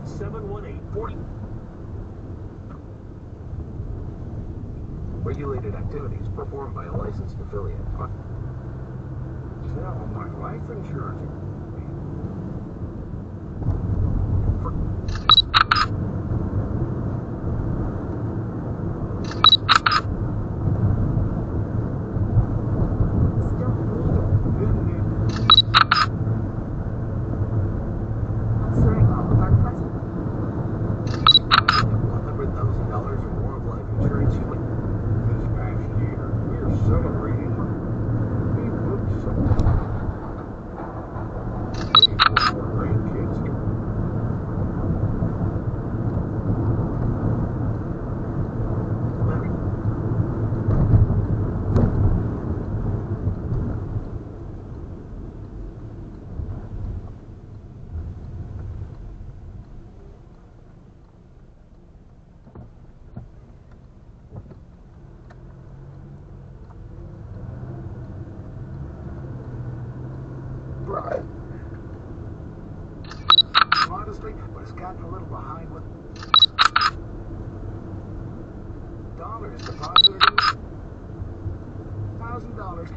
Contact 718-40... Regulated activities performed by a licensed affiliate. Sell my life insurance. We're Right. Honestly, but it's gotten a little behind with dollars deposited thousand dollars.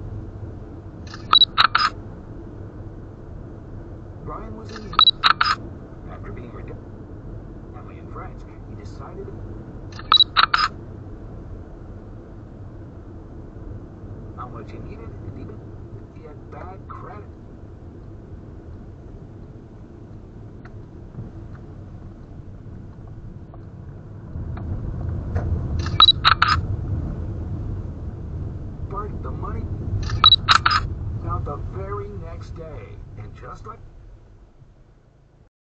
Brian was in after being rejected family and friends. He decided how much he needed and even he had bad the money out the very next day. And just like